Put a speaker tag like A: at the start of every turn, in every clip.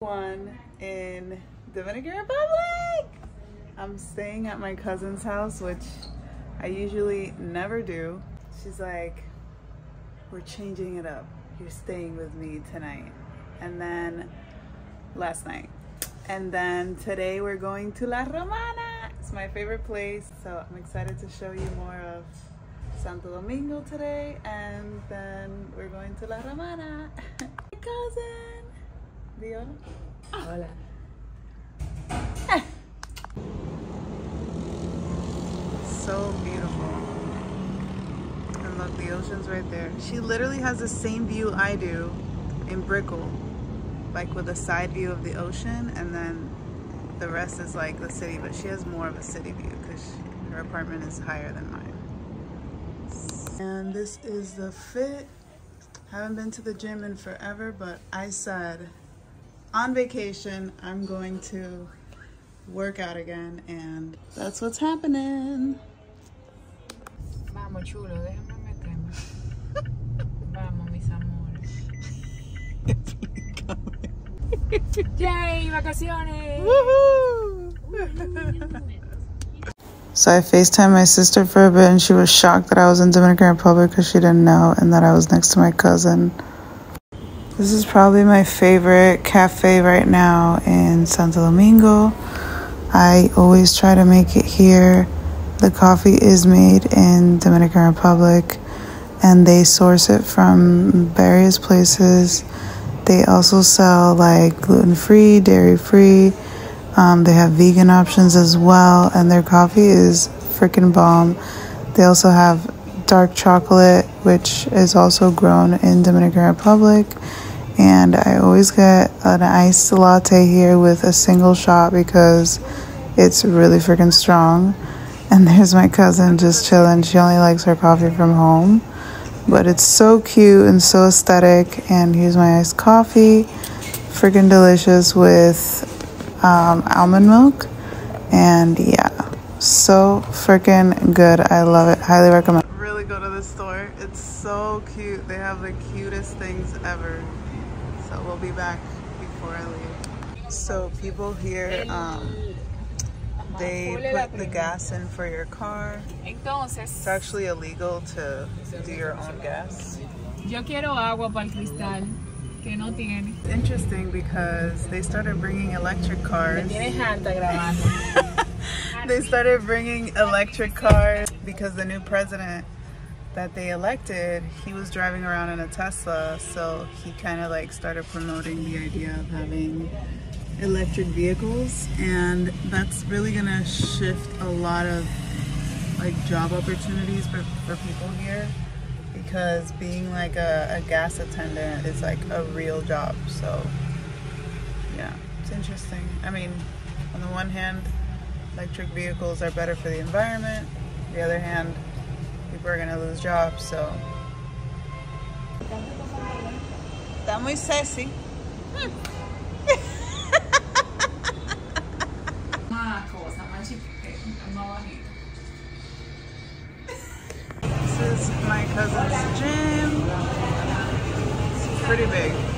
A: one in Dominican Republic. I'm staying at my cousin's house, which I usually never do. She's like, we're changing it up. You're staying with me tonight. And then last night. And then today we're going to La Romana. It's my favorite place. So I'm excited to show you more of Santo Domingo today. And then we're going to La Romana. my cousin. Di ah.
B: Hola.
A: So beautiful. And look, the ocean's right there. She literally has the same view I do in Brickell. Like with a side view of the ocean and then the rest is like the city, but she has more of a city view because her apartment is higher than mine. And this is the fit. Haven't been to the gym in forever, but I said on vacation, I'm going to work out again and that's what's happening.
B: Vamos, chulo, déjame meterme. Vamos, mis amores. Yay, vacaciones.
A: So I FaceTimed my sister for a bit and she was shocked that I was in Dominican Republic because she didn't know and that I was next to my cousin. This is probably my favorite cafe right now in Santo Domingo. I always try to make it here. The coffee is made in Dominican Republic and they source it from various places. They also sell like gluten free, dairy free. Um, they have vegan options as well, and their coffee is freaking bomb. They also have dark chocolate, which is also grown in Dominican Republic. And I always get an iced latte here with a single shot because it's really freaking strong. And there's my cousin just chilling. She only likes her coffee from home. But it's so cute and so aesthetic. And here's my iced coffee. Freaking delicious with um, almond milk. And yeah, so freaking good. I love it. Highly recommend. Really go to the store. It's so cute. They have the cutest things ever. So we'll be back before I leave. So people here, um, they put the gas in for your car. It's actually illegal to do your own gas.
B: yo quiero agua para el cristal, que no tiene.
A: Interesting because they started bringing electric cars.
B: Tienes harta grabando.
A: They started bringing electric cars because the new president that they elected, he was driving around in a Tesla, so he kind of like started promoting the idea of having electric vehicles and that's really gonna shift a lot of like job opportunities for, for people here because being like a, a gas attendant is like a real job so yeah it's interesting. I mean on the one hand electric vehicles are better for the environment on the other hand people are going to lose jobs so está muy sexy
B: Más cosa, más chiquita.
A: This is my cousin's gym. It's pretty big.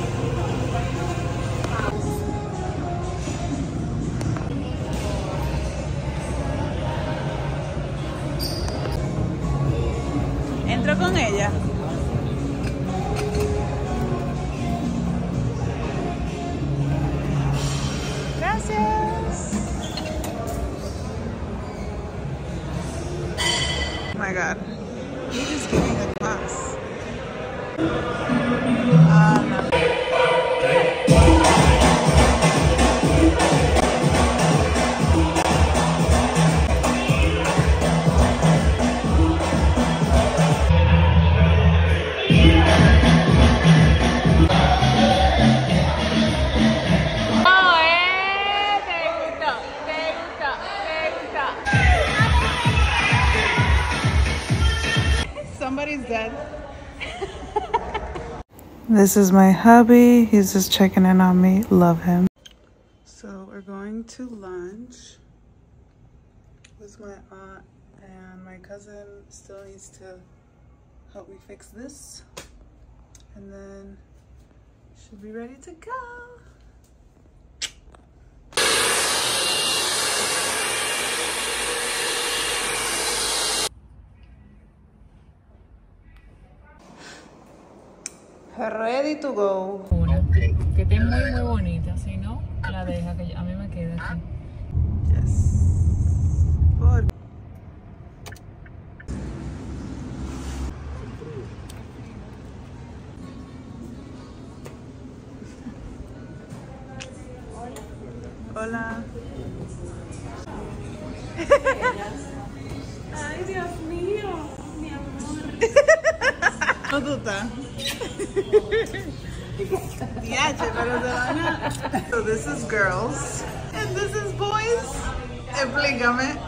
A: Oh my god. He is giving a class. This is my hubby. He's just checking in on me. Love him. So we're going to lunch with my aunt and my cousin still needs to help me fix this. And then should be ready to go. Ready to go.
B: Una. Que esté muy, muy bonita. Si no, la deja que a mí me quede aquí.
A: Yes. Por- Hola. fruta. so this is girls and this is boys. Explícame.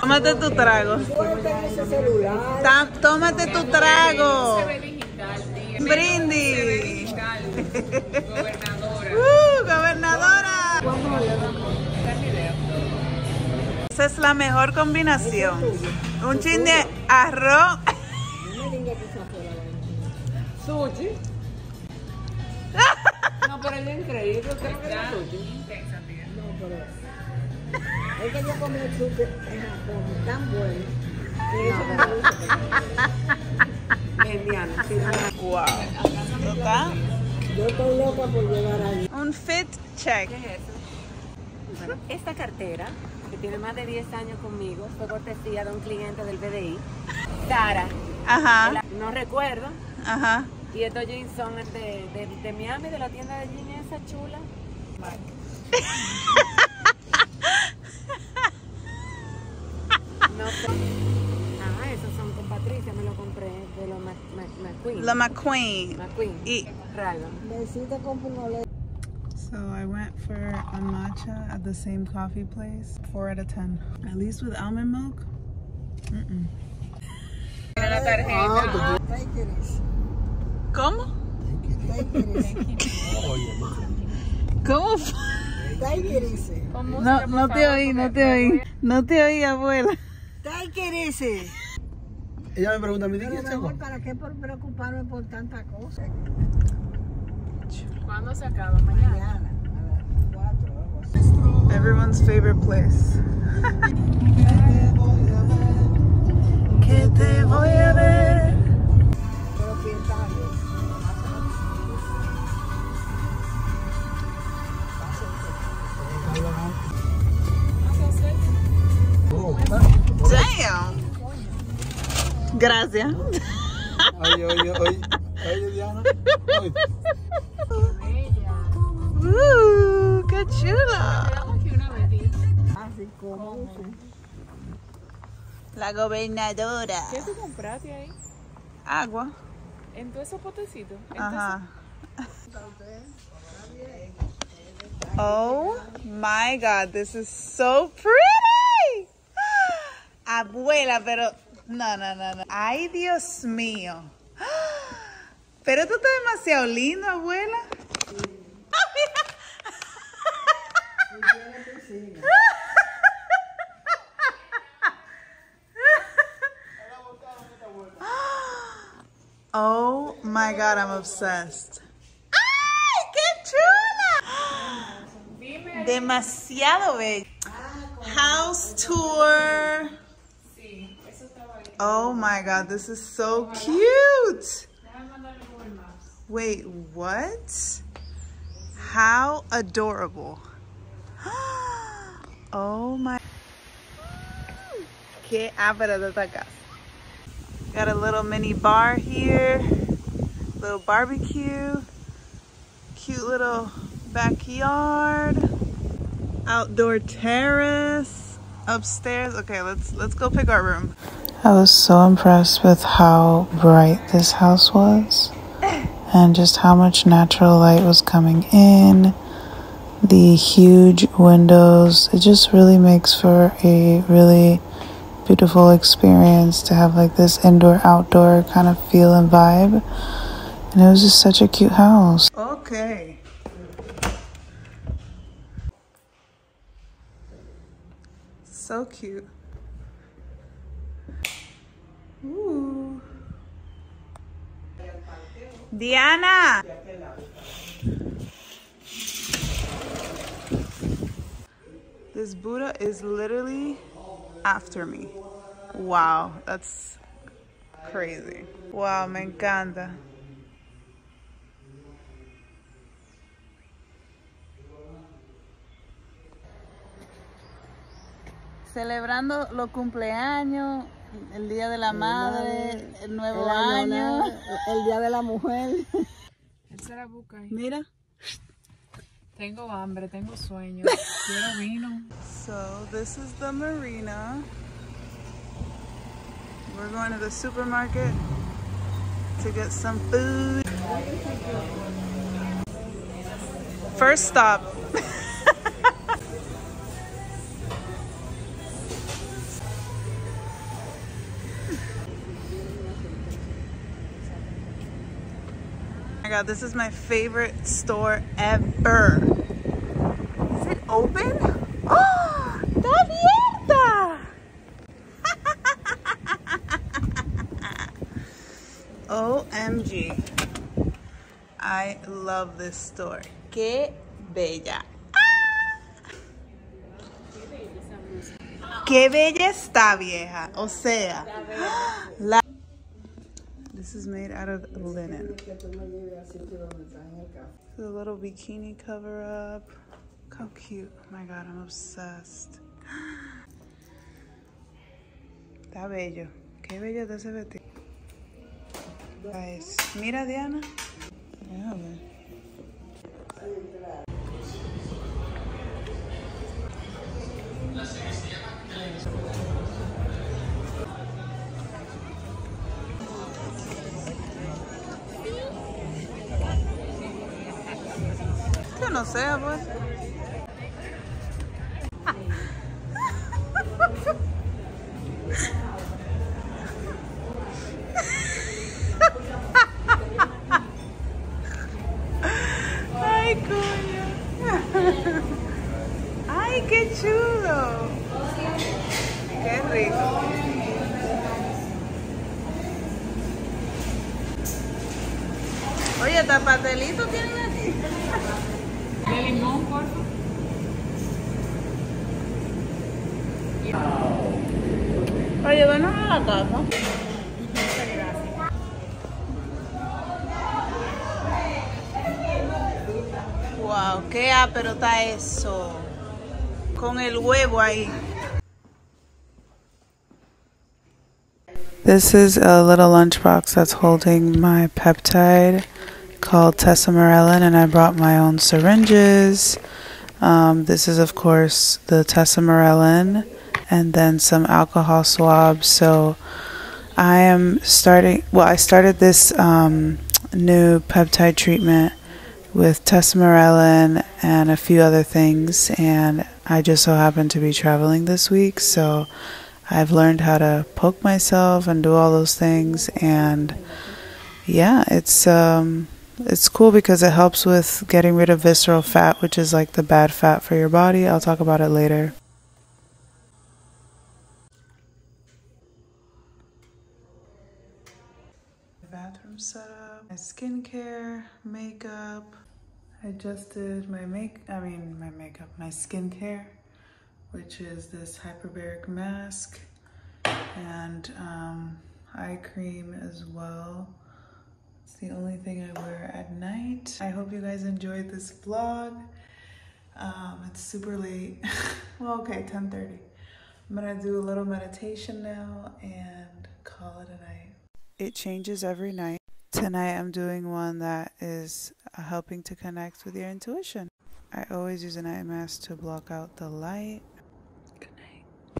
A: Tómate tu trago. Tómate tu trago. Brindis.
B: Gobernadora.
A: Gobernadora. Esa es la mejor combinación. Un chin de arroz.
C: No, pero es increíble. ¿Usted no
B: Está
C: quiere sushi? No, pero... Es que yo comí el sushi en Japón tan bueno. que eso me gusta. Yo estoy loca por llevar ahí.
A: Un fit check.
C: ¿Qué es eso? Bueno, esta cartera, que tiene más de 10 años conmigo, fue cortesía de un cliente del BDI. Cara,
A: Ajá,
C: no recuerdo.
A: ajá.
C: Y estos jeans son de, de, de Miami, de la tienda de jeans esa chula. No sé. Ah, esos son con Patricia, me lo compré de los Mac- Mac- McQueen.
A: La McQueen.
C: McQueen.
A: Y
C: Rayban.
A: So I went for a matcha at the same coffee place. Four out of ten. At least with almond milk.
B: La tarjeta.
A: ¿Cómo? ¿Cómo? fue? No, no te oí, no te oí. No te oí, abuela.
D: Ella me pregunta, ¿me di qué hago?
C: ¿para qué por preocuparme por tanta cosa?
B: ¿Cuándo se acaba? Mañana.
A: Everyone's favorite place. Gracias.
D: Oye, oye, oye, oye, Diana. Oye.
A: Uh, qué chula.
C: Así como
A: La gobernadora.
B: ¿Qué tú compraste ahí?
A: Agua.
B: ¿En todos esos potecitos? ¿En
A: Ajá. Oh my god, this is so pretty. Abuela, pero no, no, no, no. Ay, Dios mío. Pero tú estás demasiado lindo, abuela. Mira. Oh my god, I'm obsessed. ¡Ay, qué chula! Demasiado. House tour. Oh my god, this is so cute. Wait, what? How adorable. Oh my. Qué esta casa. Got a little mini bar here, little barbecue, cute little backyard, outdoor terrace, upstairs. Okay, let's let's go pick our room. I was so impressed with how bright this house was and just how much natural light was coming in. The huge windows, it just really makes for a really beautiful experience to have like this indoor outdoor kind of feel and vibe. And it was just such a cute house. Okay. So cute. Diana. This Buddha is literally after me. Wow, that's crazy. Wow, me encanta. Celebrando los cumpleaños el Día de la Madre, el Nuevo
C: El
A: Año.
C: El Día de la Mujer.
A: Mira.
B: Tengo hambre, tengo sueño. Quiero vino.
A: So this is the marina. We're going to the supermarket to get some food. First stop. god, this is my favorite store ever. Is it open? ¡Oh! ¡Está abierta! OMG. I love this store. ¡Qué bella! ¡Ah! ¡Qué bella está, vieja! O sea, la- This is made out of linen. The little bikini cover up. Look how cute. Oh my god, I'm obsessed. Está bello. Qué bello de ese vestido. Guys, Mira, Diana. Déjame. Yo no Casa. Wow, qué eso. Con el huevo ahí. This is a little lunchbox that's holding my peptide called Tesamorelin, and I brought my own syringes. Um, this is, of course, the Tesamorelin, and then some alcohol swabs. So I am starting, well, I started this um, new peptide treatment with Tesamorelin and a few other things, and I just so happen to be traveling this week, so I've learned how to poke myself and do all those things, and yeah, it's um, it's cool because it helps with getting rid of visceral fat, which is like the bad fat for your body. I'll talk about it later. Bathroom setup, my skincare, makeup. I just did my make, I mean my makeup, my skincare, which is this hyperbaric mask and um, eye cream as well. It's the only thing I wear at night. I hope you guys enjoyed this vlog. Um, it's super late. well, okay, 10:30. I'm gonna do a little meditation now and call it a night. It changes every night. Tonight I'm doing one that is uh, helping to connect with your intuition. I always use an eye mask to block out the light